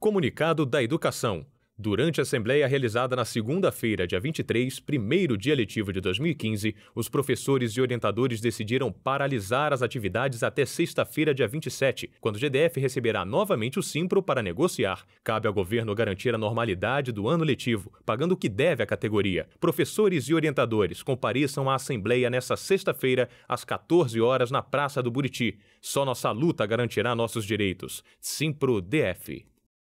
Comunicado da Educação. Durante a assembleia realizada na segunda-feira, dia 23, primeiro dia letivo de 2015, os professores e orientadores decidiram paralisar as atividades até sexta-feira, dia 27, quando o GDF receberá novamente o Simpro para negociar. Cabe ao governo garantir a normalidade do ano letivo, pagando o que deve à categoria. Professores e orientadores compareçam à assembleia nesta sexta-feira, às 14 horas, na Praça do Buriti. Só nossa luta garantirá nossos direitos. Simpro DF.